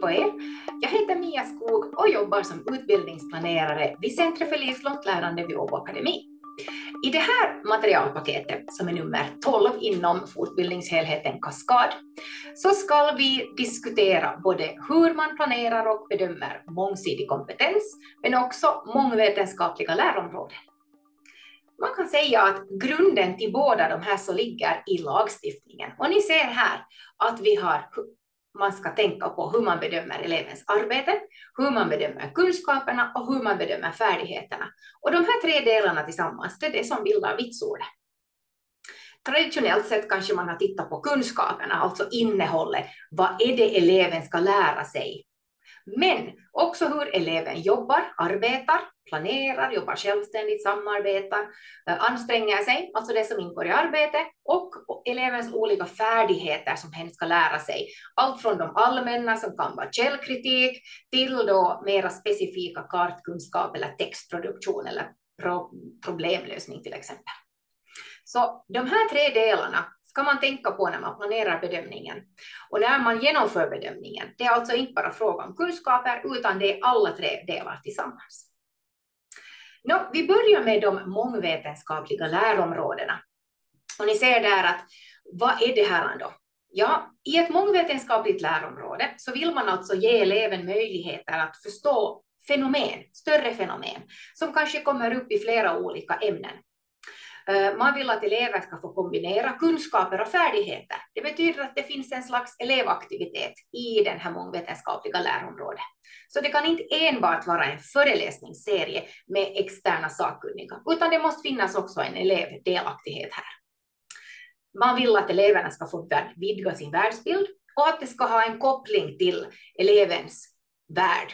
på er! Jag heter Mia Skog och jobbar som utbildningsplanerare vid Centret för livslångt lärande vid Åbo Akademi. I det här materialpaketet, som är nummer 12 inom fortbildningshelheten Kaskad, så ska vi diskutera både hur man planerar och bedömer mångsidig kompetens, men också mångvetenskapliga lärområden. Man kan säga att grunden till båda de här så ligger i lagstiftningen. Och ni ser här att vi har man ska tänka på hur man bedömer elevens arbete, hur man bedömer kunskaperna och hur man bedömer färdigheterna. Och de här tre delarna tillsammans, det är det som bildar vitsordet. Traditionellt sett kanske man har tittat på kunskaperna, alltså innehållet. Vad är det eleven ska lära sig? Men också hur eleven jobbar, arbetar, planerar, jobbar självständigt, samarbetar, eh, anstränger sig, alltså det som ingår i arbetet, och elevens olika färdigheter som hen ska lära sig. Allt från de allmänna som kan vara källkritik till då mera specifika kartkunskap eller textproduktion eller problemlösning till exempel. Så de här tre delarna ska man tänka på när man planerar bedömningen. Och när man genomför bedömningen, det är alltså inte bara fråga om kunskaper, utan det är alla tre delar tillsammans. Nå, vi börjar med de mångvetenskapliga lärområdena. Och ni ser där att vad är det här då? Ja, i ett mångvetenskapligt lärområde så vill man alltså ge eleven möjligheter att förstå fenomen, större fenomen, som kanske kommer upp i flera olika ämnen. Man vill att elever ska få kombinera kunskaper och färdigheter. Det betyder att det finns en slags elevaktivitet i den här mångvetenskapliga lärområdet. Så det kan inte enbart vara en föreläsningsserie med externa sakkunniga, utan det måste finnas också en elevdelaktighet här. Man vill att eleverna ska få vidga sin världsbild och att det ska ha en koppling till elevens värld.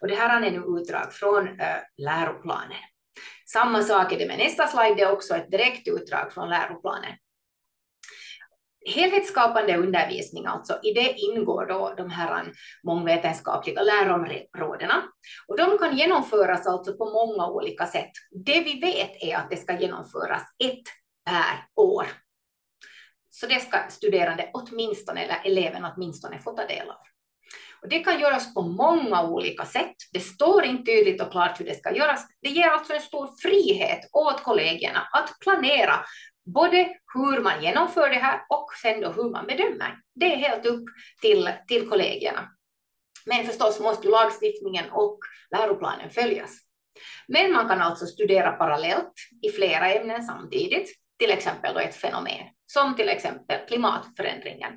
Och det här är nu utdrag från äh, läroplanen. Samma sak är det med nästa slide, det är också ett direkt utdrag från läroplanen. Helhetsskapande undervisning, alltså i det ingår då de här mångvetenskapliga lärområdena. Och de kan genomföras alltså på många olika sätt. Det vi vet är att det ska genomföras ett per år. Så det ska studerande åtminstone, eller eleven åtminstone få ta del av. Och det kan göras på många olika sätt. Det står inte tydligt och klart hur det ska göras. Det ger alltså en stor frihet åt kollegorna att planera både hur man genomför det här och sen då hur man bedömer. Det är helt upp till, till kollegorna. Men förstås måste lagstiftningen och läroplanen följas. Men man kan alltså studera parallellt i flera ämnen samtidigt, till exempel då ett fenomen, som till exempel klimatförändringen.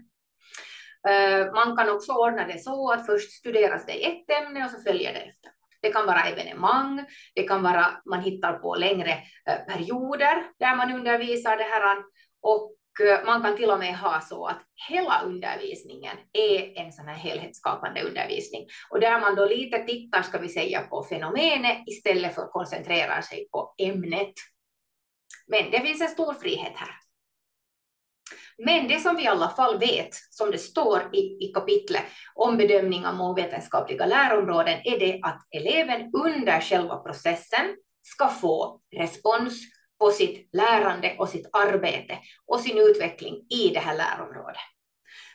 Eh, man kan också ordna det så att först studeras det i ett ämne och så följer det efter. Det kan vara evenemang, det kan vara man hittar på längre eh, perioder där man undervisar det här och eh, man kan till och med ha så att hela undervisningen är en sån här helhetsskapande undervisning och där man då lite tittar, ska vi säga, på fenomenet istället för att koncentrera sig på ämnet. Men det finns en stor frihet här. Men det som vi i alla fall vet, som det står i, i kapitlet om bedömning av målvetenskapliga lärområden, är det att eleven under själva processen ska få respons på sitt lärande och sitt arbete och sin utveckling i det här lärområdet.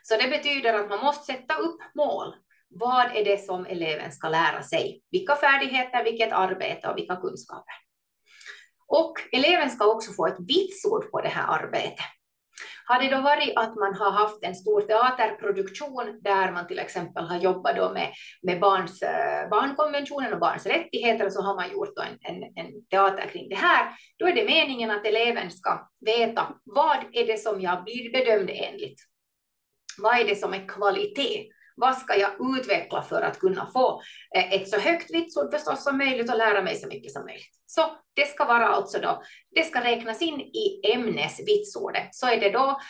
Så det betyder att man måste sätta upp mål. Vad är det som eleven ska lära sig? Vilka färdigheter, vilket arbete och vilka kunskaper? Och eleven ska också få ett vitsord på det här arbetet. Har det då varit att man har haft en stor teaterproduktion där man till exempel har jobbat då med, med barns, eh, barnkonventionen och barns rättigheter och så har man gjort en, en, en teater kring det här, då är det meningen att eleven ska veta vad är det som jag blir bedömd enligt? Vad är det som är kvalitet? Vad ska jag utveckla för att kunna få eh, ett så högt vitsord förstås som möjligt och lära mig så mycket som möjligt? Så det ska vara alltså då, det ska räknas in i ämnesvitsordet. Så är det då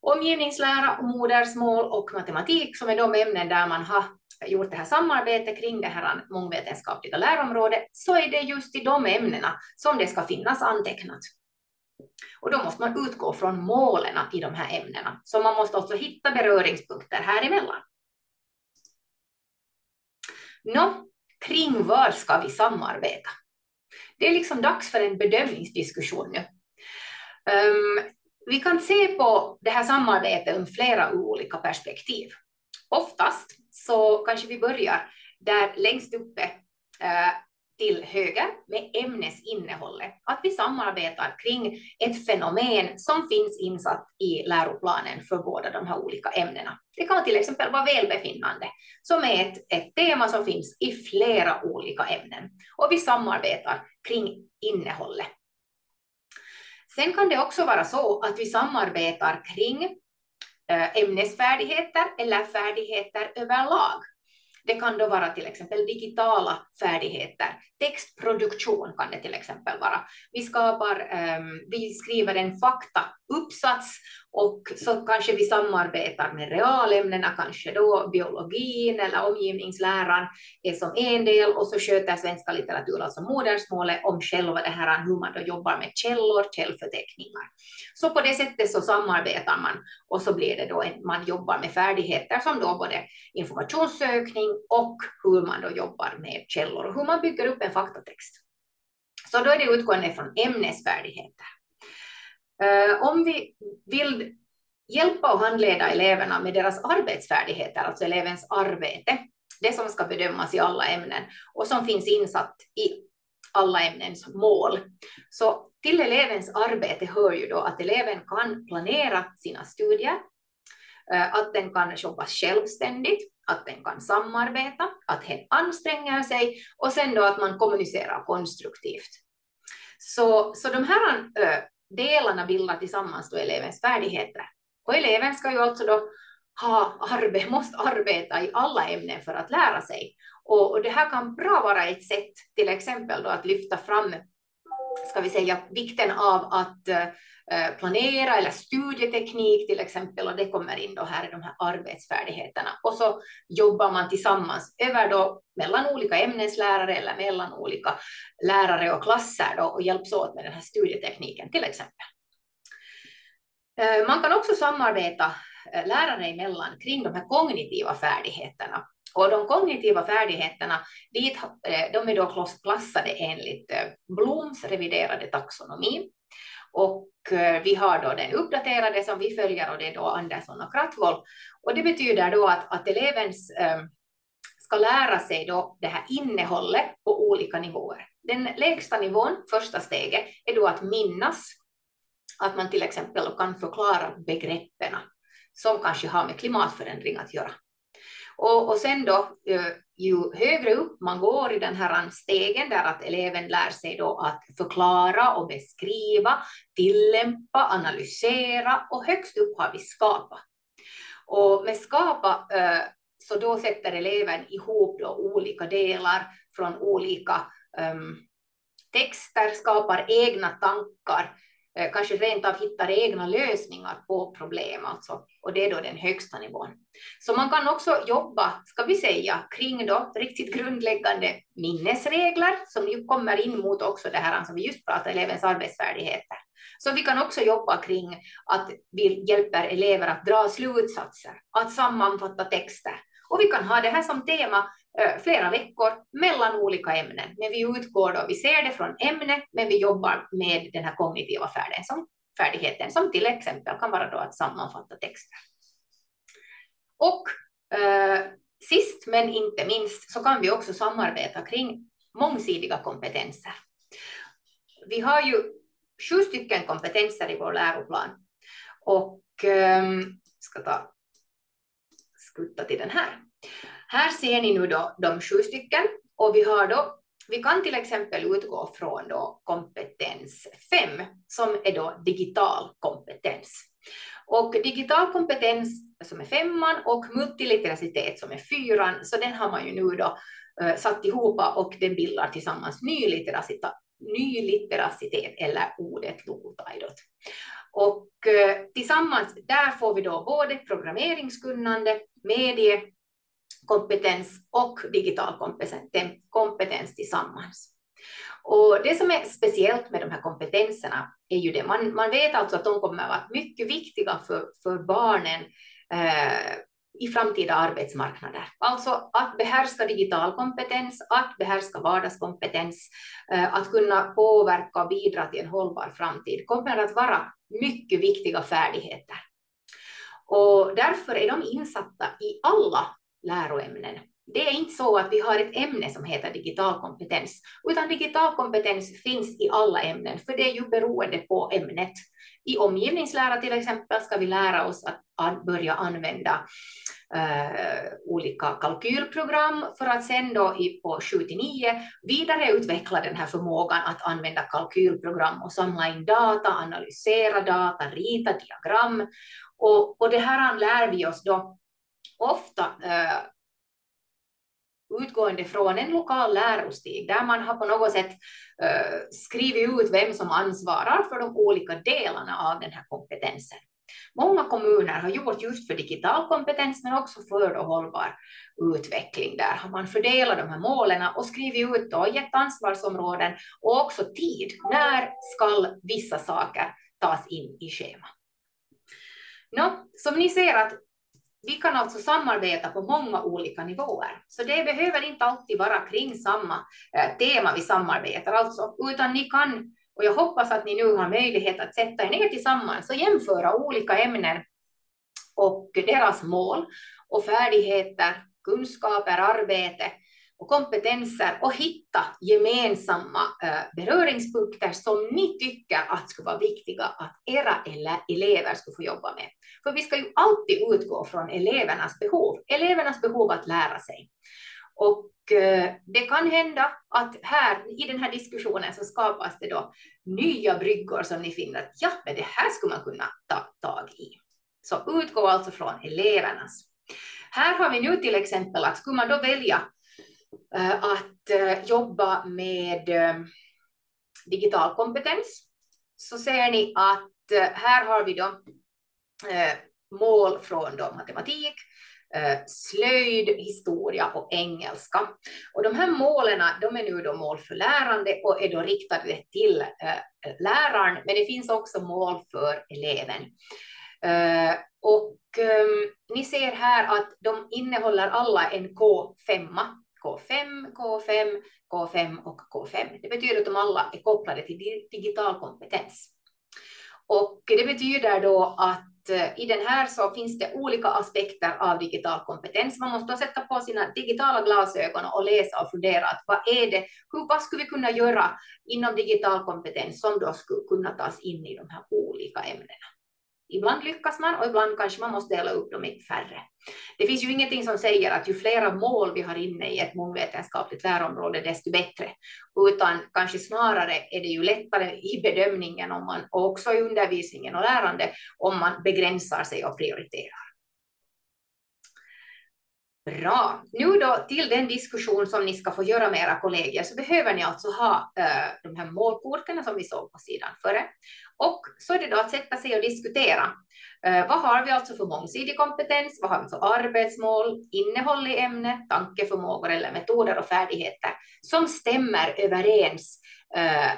omgivningslära, modersmål och matematik som är de ämnen där man har gjort det här samarbetet kring det här mångvetenskapliga lärområdet, så är det just i de ämnena som det ska finnas antecknat. Och då måste man utgå från målen i de här ämnena. Så man måste också hitta beröringspunkter här emellan. Nå, kring vad ska vi samarbeta? Det är liksom dags för en bedömningsdiskussion nu. Um, vi kan se på det här samarbetet ur flera olika perspektiv. oftast så kanske vi börjar där längst uppe eh, till höger med ämnesinnehållet. Att vi samarbetar kring ett fenomen som finns insatt i läroplanen för båda de här olika ämnena. Det kan till exempel vara välbefinnande, som är ett, ett tema som finns i flera olika ämnen. Och vi samarbetar kring innehållet. Sen kan det också vara så att vi samarbetar kring eh, ämnesfärdigheter eller färdigheter överlag. Det kan då vara till exempel digitala färdigheter. Textproduktion kan det till exempel vara. Vi, skapar, um, vi skriver en faktauppsats och så kanske vi samarbetar med realämnena, kanske då biologin eller omgivningsläran är som en del och så sköter svenska litteratur, alltså modersmålet, om själva det här hur man då jobbar med källor, källförteckningar. Så på det sättet så samarbetar man och så blir det då en, man jobbar med färdigheter som då både informationssökning och hur man då jobbar med källor och hur man bygger upp en faktatext. Så då är det utgående från ämnesfärdigheter. Eh, om vi vill hjälpa och handleda eleverna med deras arbetsfärdigheter, alltså elevens arbete, det som ska bedömas i alla ämnen och som finns insatt i alla ämnens mål. Så till elevens arbete hör ju då att eleven kan planera sina studier, eh, att den kan jobba självständigt, att den kan samarbeta, att den anstränger sig och sen då att man kommunicerar konstruktivt. Så, så de här eh, delarna bildar tillsammans då elevens färdigheter. Och eleven ska ju alltså då ha arbe, måste arbeta i alla ämnen för att lära sig. Och, och det här kan bra vara ett sätt, till exempel då att lyfta fram, ska vi säga, vikten av att uh, Eh, planera eller studieteknik till exempel, och det kommer in då här i de här arbetsfärdigheterna. Och så jobbar man tillsammans över då mellan olika ämneslärare eller mellan olika lärare och klasser då, och hjälps åt med den här studietekniken till exempel. Eh, man kan också samarbeta eh, lärare emellan kring de här kognitiva färdigheterna. Och de kognitiva färdigheterna, dit, de är då klassade enligt Bloms reviderade taxonomi. Och eh, vi har då den uppdaterade som vi följer och det är då Andersson och Krattvoll. Och det betyder då att, att elevens eh, ska lära sig då det här innehållet på olika nivåer. Den lägsta nivån, första steget, är då att minnas. Att man till exempel kan förklara begreppen som kanske har med klimatförändring att göra. Och, och sen då, eh, ju högre upp man går i den här stegen, där att eleven lär sig då att förklara och beskriva, tillämpa, analysera och högst upp har vi skapa. Och med skapa eh, så då sätter eleven ihop då olika delar från olika um, texter, skapar egna tankar Eh, kanske rent av hittar egna lösningar på problem, alltså, och det är då den högsta nivån. Så man kan också jobba, ska vi säga, kring då riktigt grundläggande minnesregler, som ju kommer in mot också det här som vi just pratade, elevens arbetsfärdigheter. Så vi kan också jobba kring att vi hjälper elever att dra slutsatser, att sammanfatta texter. Och vi kan ha det här som tema flera veckor mellan olika ämnen. Men vi utgår då, vi ser det från ämnet, men vi jobbar med den här kognitiva färdigheten som, färdigheten som till exempel kan vara då att sammanfatta texter. Och eh, sist men inte minst så kan vi också samarbeta kring mångsidiga kompetenser. Vi har ju sju stycken kompetenser i vår läroplan och eh, ska ta skutta till den här. Här ser ni nu då de sju stycken och vi har då vi kan till exempel utgå från då kompetens 5 som är då digital kompetens. Och digital kompetens som är femman och multiliteracitet som är fyran, så den har man ju nu då uh, satt ihop och den bildar tillsammans nyliteracitet, nyliteracitet eller ordet lukutaidot. Och uh, tillsammans där får vi då både programmeringskunnande, medie kompetens och digital kompetens tillsammans. Och det som är speciellt med de här kompetenserna är ju det, man, man vet alltså att de kommer att vara mycket viktiga för, för barnen eh, i framtida arbetsmarknader. Alltså att behärska digital kompetens, att behärska vardagskompetens, eh, att kunna påverka och bidra till en hållbar framtid kommer att vara mycket viktiga färdigheter. Och därför är de insatta i alla läroämnen. Det är inte så att vi har ett ämne som heter digital kompetens, utan digital kompetens finns i alla ämnen, för det är ju beroende på ämnet. I omgivningslära till exempel ska vi lära oss att börja använda Uh, olika kalkylprogram för att sen då i, på 7-9 vidareutveckla den här förmågan att använda kalkylprogram och samla in data, analysera data, rita diagram. Och, och det här lär vi oss då ofta uh, utgående från en lokal lärostig där man har på något sätt uh, skrivit ut vem som ansvarar för de olika delarna av den här kompetensen. Många kommuner har gjort just för digital kompetens men också för hållbar utveckling. Där har man fördelat de här målen och skrivit ut och gett ansvarsområden och också tid. När ska vissa saker tas in i schema? Nå, som ni ser att vi kan alltså samarbeta på många olika nivåer, så det behöver inte alltid vara kring samma eh, tema vi samarbetar, alltså, utan ni kan, och jag hoppas att ni nu har möjlighet att sätta er ner tillsammans och jämföra olika ämnen och deras mål och färdigheter, kunskaper, arbete och kompetenser och hitta gemensamma eh, beröringspunkter som ni tycker att skulle vara viktiga att era elever skulle få jobba med. För vi ska ju alltid utgå från elevernas behov, elevernas behov att lära sig. Och eh, det kan hända att här i den här diskussionen så skapas det då nya bryggor som ni finner att ja, men det här skulle man kunna ta tag i. Så utgå alltså från elevernas. Här har vi nu till exempel att skulle man då välja Eh, att eh, jobba med eh, digital kompetens så ser ni att här har vi då mål från då matematik, slöjd, historia och engelska. Och de här målen de är nu då mål för lärande och är då riktade till läraren, men det finns också mål för eleven. Och ehm, ni ser här att de innehåller alla en K5 K5, K5, K5 och K5. Det betyder att de alla är kopplade till digital kompetens. Och det betyder då att eh, i den här så finns det olika aspekter av digital kompetens. Man måste sätta på sina digitala glasögon och läsa och fundera att vad är det, hur, vad skulle vi kunna göra inom digital kompetens som då skulle kunna tas in i de här olika ämnena. Ibland lyckas man och ibland kanske man måste dela upp dem i färre. Det finns ju ingenting som säger att ju flera mål vi har inne i ett mångvetenskapligt lärområde, desto bättre, utan kanske snarare är det ju lättare i bedömningen om man, och också i undervisningen och lärande om man begränsar sig och prioriterar. Bra. Nu då till den diskussion som ni ska få göra med era kollegor så behöver ni alltså ha äh, de här målkorten som vi såg på sidan före. Och så är det då att sätta sig och diskutera. Äh, vad har vi alltså för mångsidig kompetens? Vad har vi för arbetsmål, innehåll i ämnet, tankeförmågor eller metoder och färdigheter som stämmer överens äh,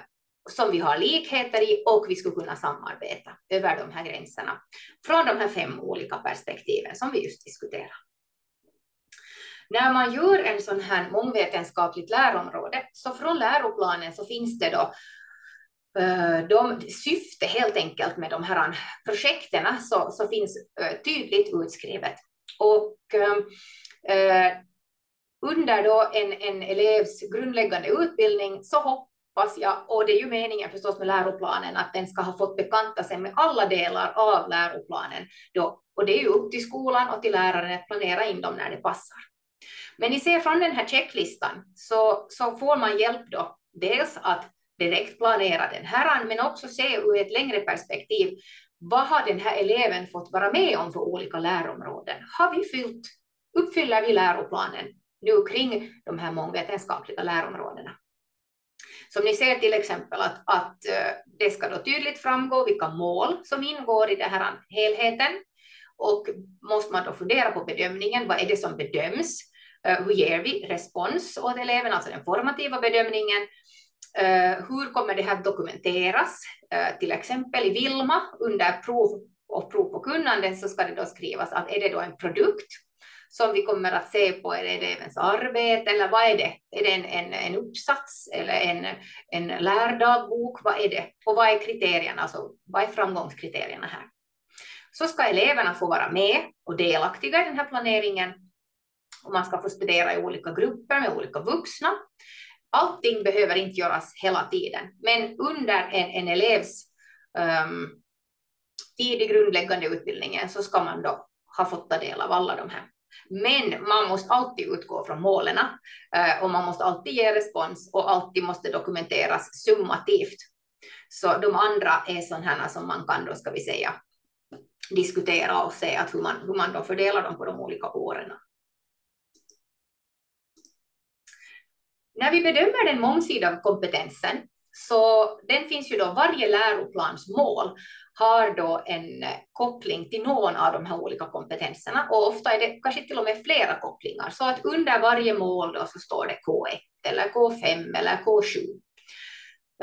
som vi har likheter i och vi skulle kunna samarbeta över de här gränserna från de här fem olika perspektiven som vi just diskuterar. När man gör en sån här mångvetenskapligt lärområde, så från läroplanen så finns det då eh, de, syfte helt enkelt med de här projekten så, så finns eh, tydligt utskrivet. Och eh, eh, under då en, en elevs grundläggande utbildning så hoppas jag, och det är ju meningen förstås med läroplanen, att den ska ha fått bekanta sig med alla delar av läroplanen. Då, och det är ju upp till skolan och till läraren att planera in dem när det passar. Men ni ser från den här checklistan så, så får man hjälp då dels att direkt planera den här, men också se ur ett längre perspektiv. Vad har den här eleven fått vara med om för olika lärområden? Har vi fyllt, uppfyller vi läroplanen nu kring de här mångvetenskapliga lärområdena? Som ni ser till exempel att, att eh, det ska då tydligt framgå vilka mål som ingår i den här helheten. Och måste man då fundera på bedömningen, vad är det som bedöms? Eh, hur ger vi respons åt eleven, alltså den formativa bedömningen? Eh, hur kommer det här att dokumenteras? Eh, till exempel i Vilma under prov och prov på kunnande så ska det då skrivas att är det då en produkt som vi kommer att se på, är det elevens arbete eller vad är det? Är det en, en, en uppsats eller en, en lärdagbok? Vad är det? Och vad är kriterierna, alltså vad är framgångskriterierna här? så ska eleverna få vara med och delaktiga i den här planeringen. Och man ska få studera i olika grupper med olika vuxna. Allting behöver inte göras hela tiden, men under en, en elevs um, tid i grundläggande utbildningen så ska man då ha fått ta del av alla de här. Men man måste alltid utgå från målen eh, och man måste alltid ge respons och alltid måste dokumenteras summativt. Så de andra är sådana som man kan då, ska vi säga, diskutera och se att hur, man, hur man då fördelar dem på de olika åren. När vi bedömer den mångsidiga kompetensen, så den finns ju då, varje läroplans mål har då en koppling till någon av de här olika kompetenserna och ofta är det kanske till och med flera kopplingar så att under varje mål då så står det K1 eller K5 eller K7.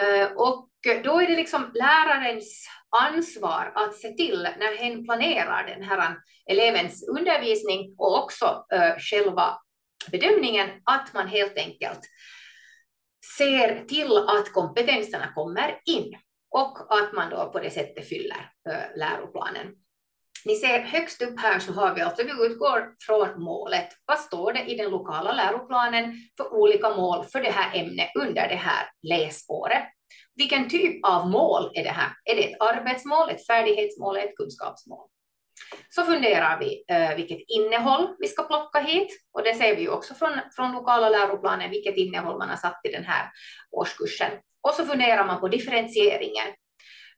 Eh, och då är det liksom lärarens ansvar att se till när hen planerar den här eh, elevens undervisning och också eh, själva bedömningen att man helt enkelt ser till att kompetenserna kommer in och att man då på det sättet fyller eh, läroplanen. Ni ser högst upp här så har vi alltså, vi utgår från målet. Vad står det i den lokala läroplanen för olika mål för det här ämnet under det här läsåret? Vilken typ av mål är det här? Är det ett arbetsmål, ett färdighetsmål, ett kunskapsmål? Så funderar vi eh, vilket innehåll vi ska plocka hit och det ser vi också från, från lokala läroplanen vilket innehåll man har satt i den här årskursen. Och så funderar man på differentieringen.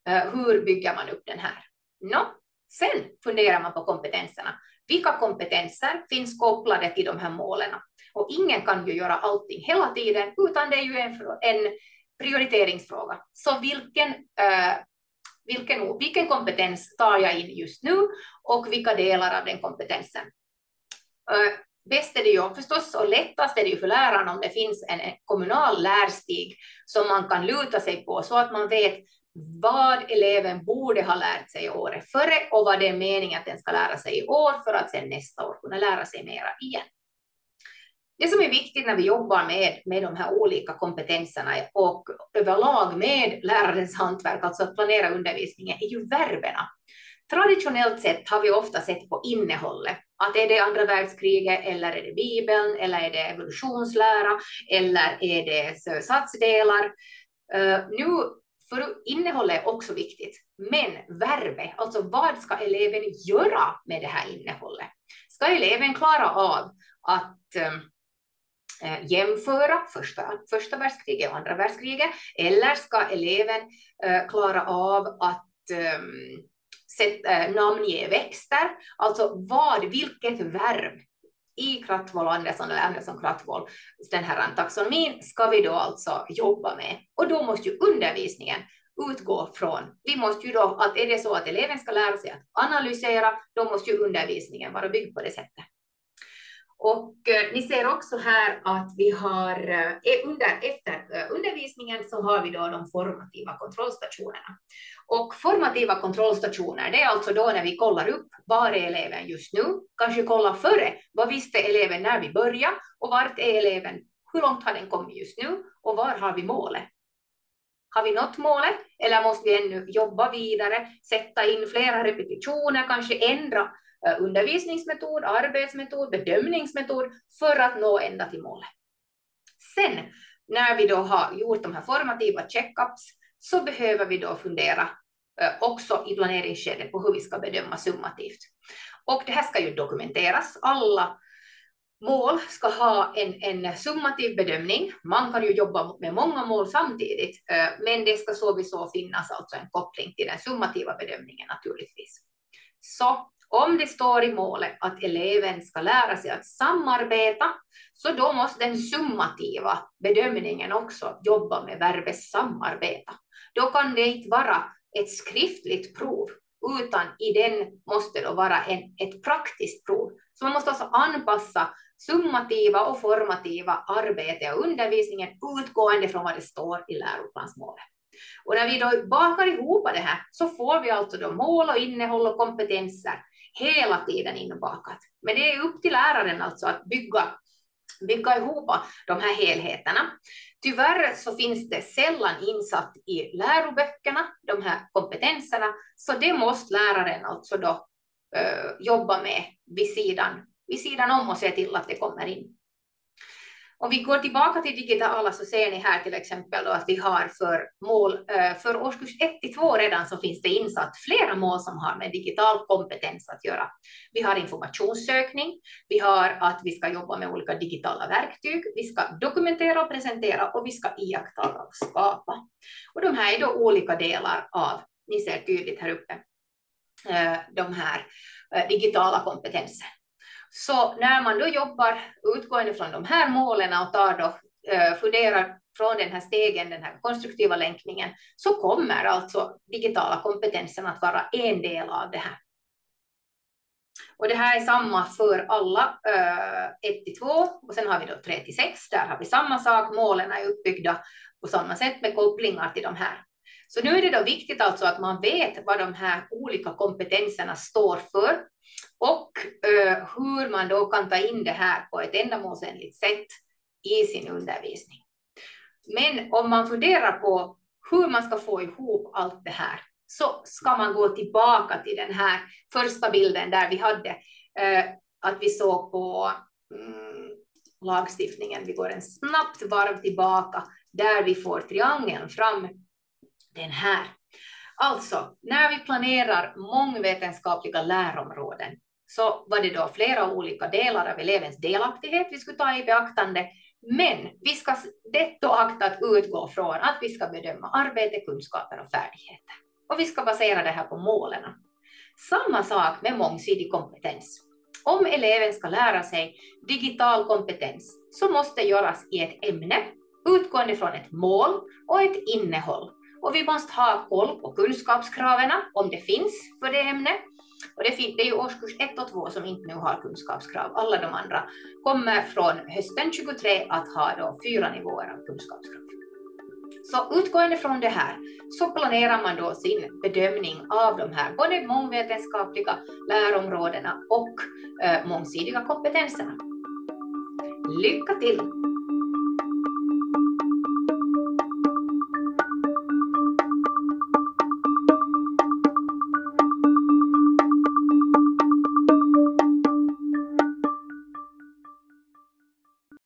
Eh, hur bygger man upp den här? No. Sen funderar man på kompetenserna. Vilka kompetenser finns kopplade till de här målen? Och ingen kan ju göra allting hela tiden, utan det är ju en, en prioriteringsfråga. Så vilken, eh, vilken, vilken kompetens tar jag in just nu och vilka delar av den kompetensen? Bäst är det ju förstås och lättast är det ju för lärarna om det finns en, en kommunal lärstig som man kan luta sig på så att man vet vad eleven borde ha lärt sig året före och vad det är meningen att den ska lära sig i år för att sen nästa år kunna lära sig mera igen. Det som är viktigt när vi jobbar med, med de här olika kompetenserna och överlag med lärarens hantverk, alltså att planera undervisningen, är ju verberna. Traditionellt sett har vi ofta sett på innehållet, att är det andra världskriget eller är det Bibeln eller är det evolutionslära eller är det satsdelar. Uh, eh, nu, för innehållet är också viktigt, men verbet, alltså vad ska eleven göra med det här innehållet? Ska eleven klara av att um, eh, jämföra första, första världskriget och andra världskriget, eller ska eleven eh, klara av att eh, sätt, eh, namnge växter, alltså vad, vilket verb i Krattvoll och Andersson eller Andersson Krattvoll, den här taxonomin, ska vi då alltså jobba med. Och då måste ju undervisningen utgå från, vi måste ju då, att är det så att eleven ska lära sig att analysera, då måste ju undervisningen vara byggd på det sättet. Och eh, ni ser också här att vi har eh, e-, under, efter eh, undervisningen så har vi då de formativa kontrollstationerna. Och formativa kontrollstationer, det är alltså då när vi kollar upp var är eleven just nu, kanske kolla före, vad visste eleven när vi började och vart är eleven, hur långt har den kommit just nu och var har vi målet? Har vi nått målet eller måste vi ännu jobba vidare, sätta in flera repetitioner, kanske ändra Eh, undervisningsmetod, arbetsmetod, bedömningsmetod för att nå ända till målet. Sen när vi då har gjort de här formativa checkups så behöver vi då fundera eh, också i planeringsskedet på hur vi ska bedöma summativt. Och det här ska ju dokumenteras. Alla mål ska ha en, en summativ bedömning. Man kan ju jobba med många mål samtidigt, eh, men det ska så visso finnas alltså en koppling till den summativa bedömningen naturligtvis. Så om det står i målet att eleven ska lära sig att samarbeta, så då måste den summativa bedömningen också jobba med verbet samarbeta. Då kan det inte vara ett skriftligt prov, utan i den måste det vara en, ett praktiskt prov. Så man måste alltså anpassa summativa och formativa arbete och undervisningen utgående från vad det står i läroplansmålet. Och när vi då bakar ihop det här så får vi alltså då mål och innehåll och kompetenser hela tiden inbakat. Men det är upp till läraren alltså att bygga bygga ihop de här helheterna. Tyvärr så finns det sällan insatt i läroböckerna, de här kompetenserna, så det måste läraren alltså då uh, jobba med vid sidan, vid sidan om och se till att det kommer in. Om vi går tillbaka till digitala så ser ni här till exempel att vi har för mål eh, för årskurs 1 till 2 redan så finns det insatt flera mål som har med digital kompetens att göra. Vi har informationssökning, vi har att vi ska jobba med olika digitala verktyg, vi ska dokumentera och presentera och vi ska iaktta och skapa. Och de här är då olika delar av, ni ser tydligt här uppe, eh, de här eh, digitala kompetensen. Så när man då jobbar utgående från de här målen och tar då, eh, funderar från den här stegen, den här konstruktiva länkningen, så kommer alltså digitala kompetensen att vara en del av det här. Och det här är samma för alla, 1 eh, till 2 och sen har vi då 3 till 6, där har vi samma sak, målen är uppbyggda på samma sätt med kopplingar till de här. Så nu är det då viktigt alltså att man vet vad de här olika kompetenserna står för och eh, hur man då kan ta in det här på ett ändamålsenligt sätt i sin undervisning. Men om man funderar på hur man ska få ihop allt det här så ska man gå tillbaka till den här första bilden där vi hade eh, att vi såg på mm, lagstiftningen. Vi går en snabbt varv tillbaka där vi får triangeln fram den här. Alltså, när vi planerar mångvetenskapliga lärområden så var det då flera olika delar av elevens delaktighet vi skulle ta i beaktande. Men vi ska det aktat utgå från att vi ska bedöma arbete, kunskaper och färdigheter. Och vi ska basera det här på målen. Samma sak med mångsidig kompetens. Om eleven ska lära sig digital kompetens så måste göras i ett ämne utgående från ett mål och ett innehåll och vi måste ha koll på kunskapskraven, om det finns för det ämnet. Och det, det är ju årskurs 1 och 2 som inte nu har kunskapskrav. Alla de andra kommer från hösten 23 att ha då fyra nivåer av kunskapskrav. Så utgående från det här så planerar man då sin bedömning av de här både mångvetenskapliga lärområdena och eh, mångsidiga kompetenserna. Lycka till!